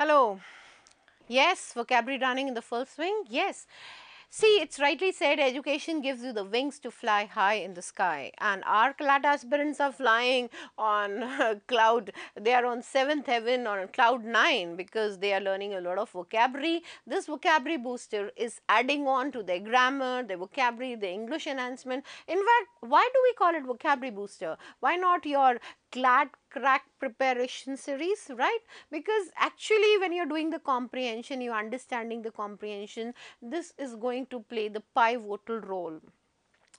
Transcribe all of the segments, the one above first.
Hello. Yes, vocabulary running in the full swing. Yes. See, it's rightly said education gives you the wings to fly high in the sky and our CLAT aspirants are flying on cloud, they are on 7th heaven or on cloud 9 because they are learning a lot of vocabulary. This vocabulary booster is adding on to their grammar, their vocabulary, the English enhancement. In fact, why do we call it vocabulary booster? Why not your CLAT crack preparation series, right? Because actually when you are doing the comprehension, you are understanding the comprehension, this is going to play the pivotal role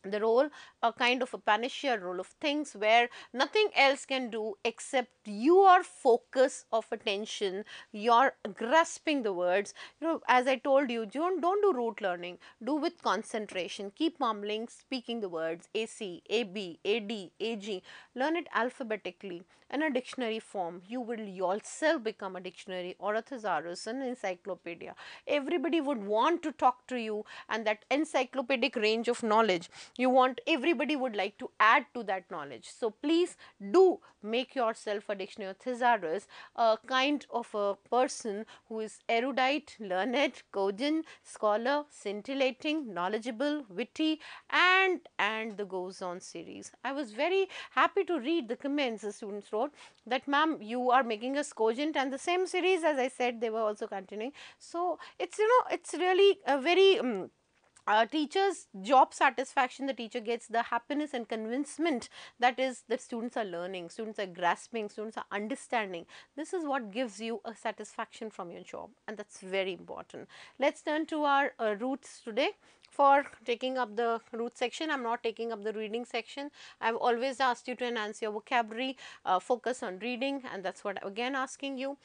the role a kind of a panacea role of things where nothing else can do except your focus of attention your grasping the words. You know as i told you don't don't do rote learning. Do with concentration. Keep mumbling speaking the words. Ac ab ad ag learn it alphabetically. In a dictionary form you will yourself become a dictionary or a thesaurus an encyclopedia. Everybody would want to talk to you and that encyclopedic range of knowledge you want everybody would like to add to that knowledge. So, please do make yourself a dictionary of thesaurus a kind of a person who is erudite, learned, cogent, scholar, scintillating, knowledgeable, witty and and the goes on series. I was very happy to read the comments the students wrote that ma'am you are making us cogent and the same series as I said they were also continuing. So, it is you know it is really a very um, uh, teacher's job satisfaction the teacher gets the happiness and convincement that is that students are learning, students are grasping, students are understanding. This is what gives you a satisfaction from your job and that is very important. Let us turn to our uh, roots today for taking up the root section. I am not taking up the reading section. I have always asked you to enhance your vocabulary, uh, focus on reading and that is what I am again asking you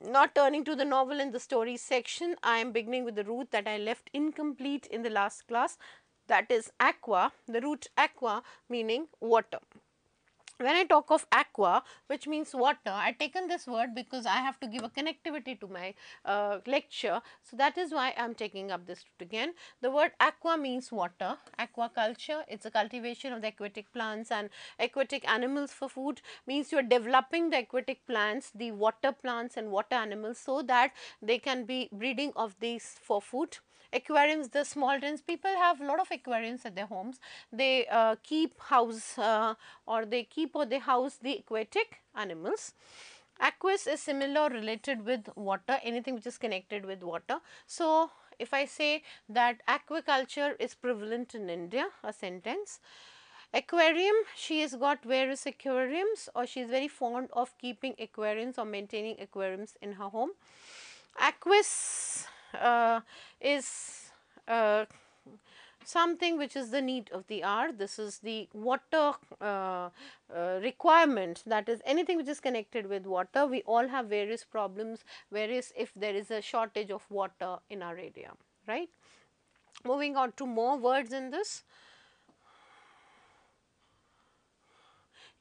not turning to the novel and the story section, I am beginning with the root that I left incomplete in the last class. That is aqua, the root aqua meaning water when I talk of aqua which means water, I taken this word because I have to give a connectivity to my uh, lecture. So, that is why I am taking up this again. The word aqua means water, aquaculture it is a cultivation of the aquatic plants and aquatic animals for food means you are developing the aquatic plants, the water plants and water animals so that they can be breeding of these for food aquariums the small dens people have a lot of aquariums at their homes. They uh, keep house uh, or they keep or they house the aquatic animals. Aqueous is similar related with water anything which is connected with water. So if i say that aquaculture is prevalent in india a sentence aquarium she has got various aquariums or she is very fond of keeping aquariums or maintaining aquariums in her home. Aqueous is uh, something which is the need of the hour. This is the water uh, uh, requirement that is anything which is connected with water. We all have various problems various if there is a shortage of water in our area, right. Moving on to more words in this.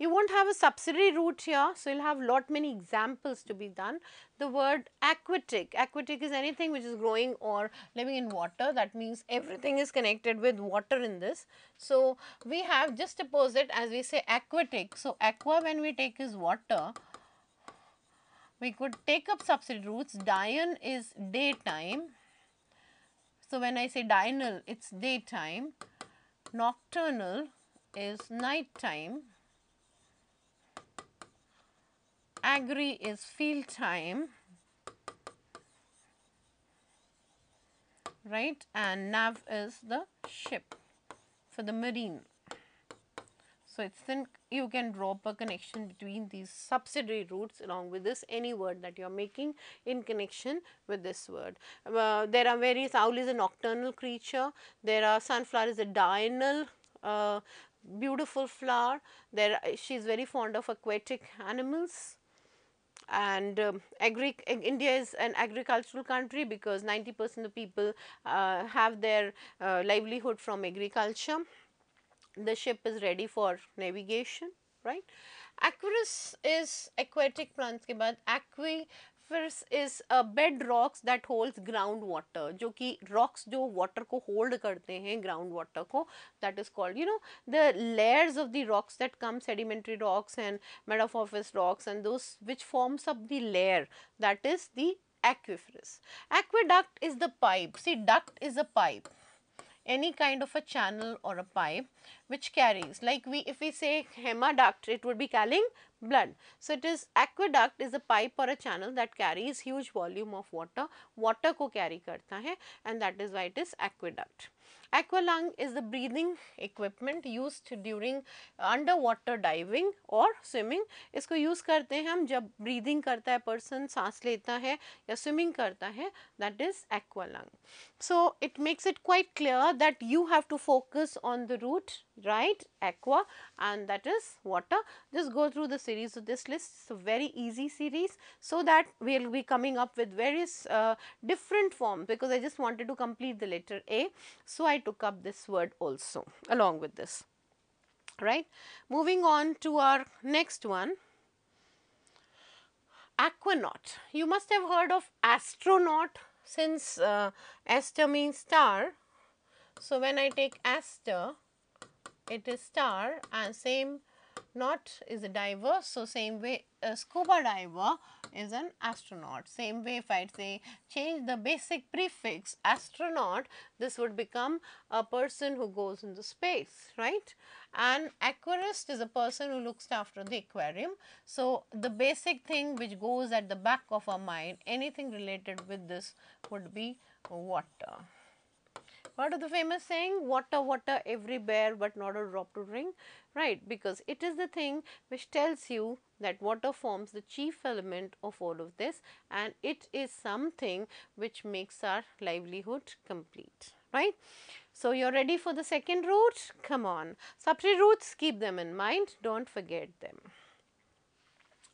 You won't have a subsidiary root here, so you'll have lot many examples to be done. The word aquatic, aquatic is anything which is growing or living in water that means everything is connected with water in this. So, we have just opposite as we say aquatic. So, aqua when we take is water, we could take up subsidiary roots, dian is daytime. So, when I say diurnal it is daytime, nocturnal is night time Agri is field time, right, and nav is the ship for the marine. So, it's then you can draw a connection between these subsidiary roots along with this any word that you are making in connection with this word. Uh, there are various owl is a nocturnal creature, there are sunflower is a diurnal uh, beautiful flower, there she is very fond of aquatic animals and um, agri India is an agricultural country because 90 percent of people uh, have their uh, livelihood from agriculture. The ship is ready for navigation, right. Aquarius is aquatic plants के बाद aqui aquiferous is a bed rocks that holds ground water जो कि rocks जो water को hold करते हैं ground water को that is called you know the layers of the rocks that come sedimentary rocks and metamorphous rocks and those which forms up the layer that is the aquiferous. Aqueduct is the pipe see duct is a pipe any kind of a channel or a pipe which carries like we if we say hemiduct it would be carrying blood. So, it is aqueduct is a pipe or a channel that carries huge volume of water, water ko carry karta hai and that is why it is aqueduct. Aqualung is the breathing equipment used during underwater diving or swimming. इसको use करते हैं हम जब breathing करता है person सांस लेता है या swimming करता है that is aqualung. So, it makes it quite clear that you have to focus on the root right aqua and that is water. Just go through the series of this list, it's a very easy series. So, that we will be coming up with various uh, different forms because I just wanted to complete the letter A. So, I took up this word also along with this right. Moving on to our next one aquanaut. You must have heard of astronaut since uh, aster means star. So, when I take aster it is star and same naut is a diver. So, same way a scuba diver is an astronaut. Same way if I say change the basic prefix astronaut, this would become a person who goes into space, right. And aquarist is a person who looks after the aquarium. So, the basic thing which goes at the back of our mind, anything related with this would be water. What are the famous saying? Water, water everywhere but not a drop to drink, right? Because it is the thing which tells you that water forms the chief element of all of this and it is something which makes our livelihood complete, right? So, you are ready for the second root? Come on. Subsidiary roots, keep them in mind, do not forget them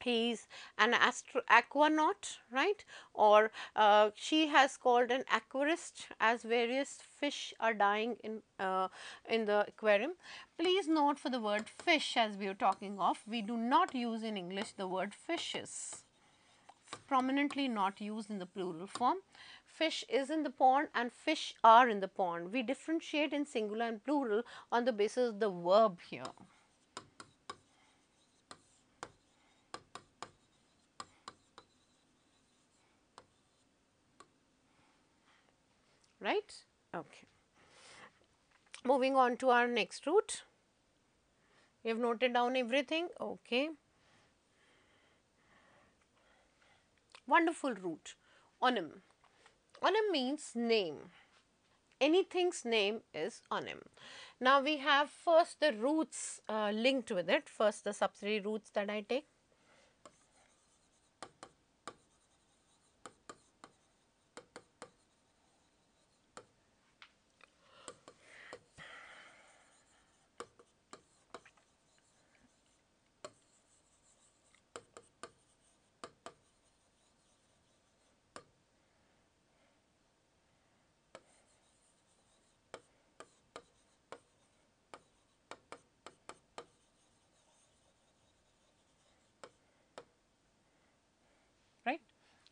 he is an astro aquanaut right or uh, she has called an aquarist as various fish are dying in uh, in the aquarium. Please note for the word fish as we are talking of we do not use in English the word fishes prominently not used in the plural form. Fish is in the pond and fish are in the pond. We differentiate in singular and plural on the basis of the verb here. Right. Okay. Moving on to our next root. We have noted down everything. Okay. Wonderful root. Onym. Onym means name. Anything's name is onym. Now we have first the roots uh, linked with it. First the subsidiary roots that I take.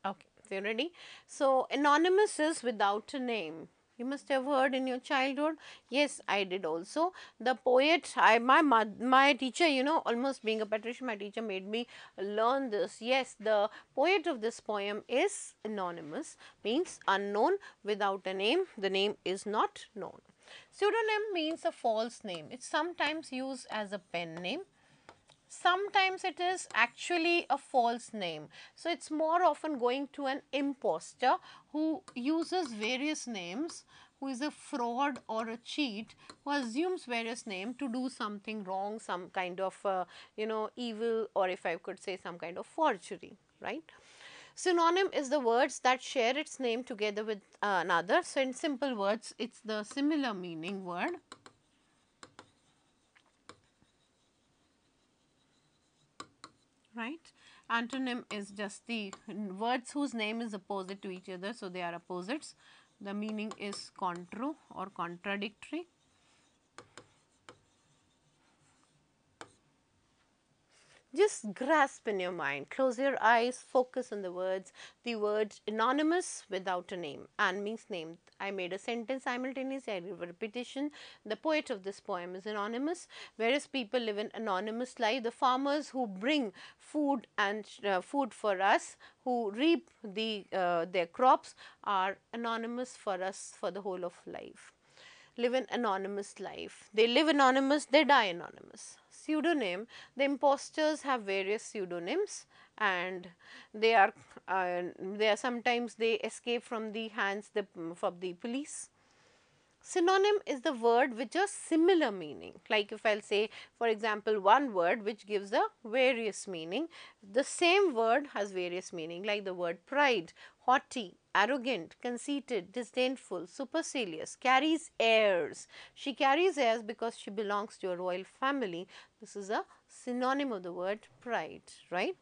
Okay, so you ready? So, anonymous is without a name. You must have heard in your childhood. Yes, I did also. The poet, I my my teacher, you know, almost being a patrician, my teacher made me learn this. Yes, the poet of this poem is anonymous, means unknown without a name. The name is not known. Pseudonym means a false name. It's sometimes used as a pen name sometimes it is actually a false name. So, it is more often going to an impostor who uses various names who is a fraud or a cheat who assumes various name to do something wrong some kind of uh, you know evil or if I could say some kind of forgery right. Synonym is the words that share its name together with uh, another. So, in simple words it is the similar meaning word right. Antonym is just the words whose name is opposite to each other. So, they are opposites. The meaning is contro or contradictory. Just grasp in your mind, close your eyes, focus on the words, the word anonymous without a name and means named. I made a sentence simultaneously, I repetition. The poet of this poem is anonymous, whereas people live an anonymous life. The farmers who bring food and uh, food for us, who reap the uh, their crops are anonymous for us for the whole of life live an anonymous life. They live anonymous, they die anonymous. Pseudonym, the imposters have various pseudonyms and they are, uh, they are sometimes they escape from the hands the, of the police. Synonym is the word which has similar meaning. Like if I will say for example, one word which gives a various meaning, the same word has various meaning like the word pride, haughty, arrogant, conceited, disdainful, supercilious, carries airs. She carries airs because she belongs to a royal family. This is a synonym of the word pride, right.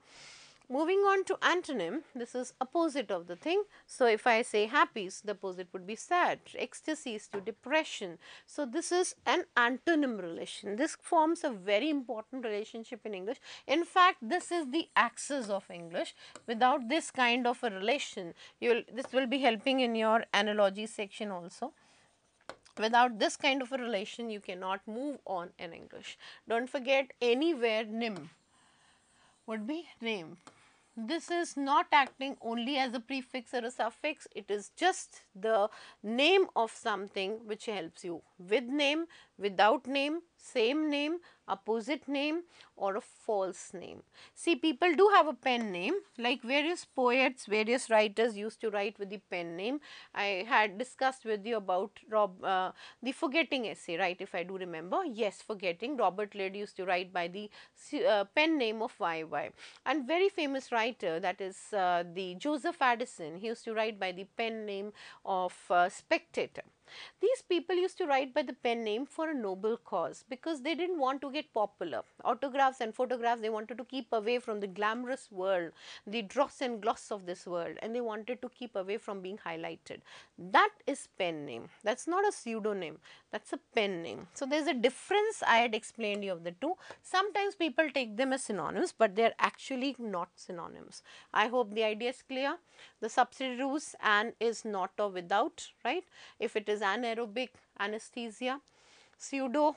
Moving on to antonym, this is opposite of the thing. So, if I say happy, the opposite would be sad, ecstasy is to depression. So, this is an antonym relation. This forms a very important relationship in English. In fact, this is the axis of English. Without this kind of a relation, you will, this will be helping in your analogy section also without this kind of a relation you cannot move on in English. Do not forget anywhere nim would be name this is not acting only as a prefix or a suffix, it is just the name of something which helps you. With name, without name, same name, opposite name or a false name. See people do have a pen name like various poets, various writers used to write with the pen name. I had discussed with you about Rob, uh, the forgetting essay right if I do remember. Yes forgetting Robert Lynd used to write by the uh, pen name of YY and very famous writer that is uh, the Joseph Addison he used to write by the pen name of uh, Spectator. These people used to write by the pen name for a noble cause because they didn't want to get popular. Autographs and photographs they wanted to keep away from the glamorous world, the dross and gloss of this world and they wanted to keep away from being highlighted. That is pen name. That's not a pseudonym. That's a pen name. So, there is a difference I had explained you of the two. Sometimes people take them as synonyms, but they are actually not synonyms. I hope the idea is clear. The subsidiary rules and is not or without, right. If it is anaerobic anesthesia, pseudo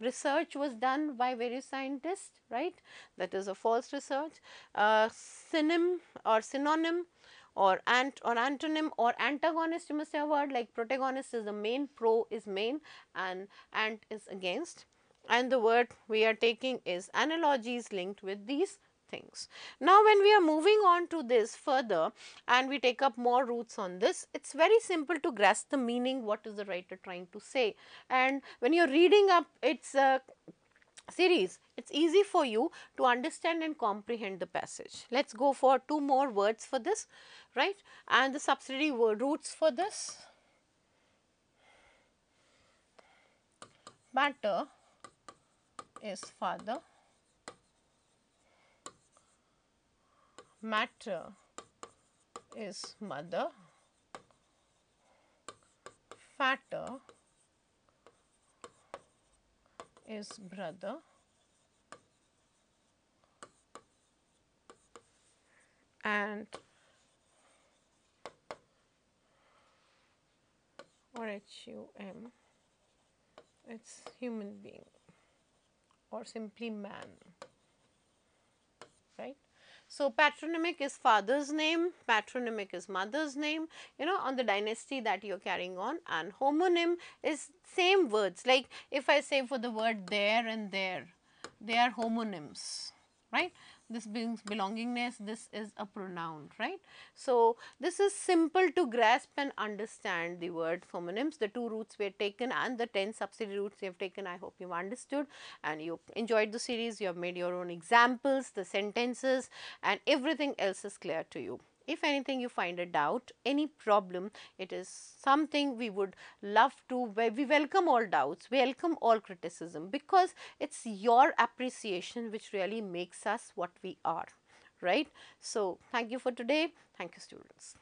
research was done by various scientists, right. That is a false research. Uh, synonym or synonym or ant or antonym or antagonist you must have heard like protagonist is the main, pro is main and ant is against and the word we are taking is analogies linked with these things. Now, when we are moving on to this further and we take up more roots on this, it is very simple to grasp the meaning what is the writer trying to say and when you are reading up its uh, series, it is easy for you to understand and comprehend the passage. Let us go for two more words for this, right, and the subsidiary word roots for this. Matter is father, mater is mother, fatter is brother and or H-U-M, it's human being or simply man, right. So, patronymic is father's name, patronymic is mother's name, you know on the dynasty that you are carrying on. And homonym is same words. Like if I say for the word there and there, they are homonyms, right this brings belongingness, this is a pronoun, right. So, this is simple to grasp and understand the word homonyms, the two roots we have taken and the 10 subsidiary roots we have taken. I hope you understood and you enjoyed the series, you have made your own examples, the sentences and everything else is clear to you. If anything you find a doubt, any problem, it is something we would love to, we welcome all doubts, we welcome all criticism because it is your appreciation which really makes us what we are, right. So, thank you for today. Thank you students.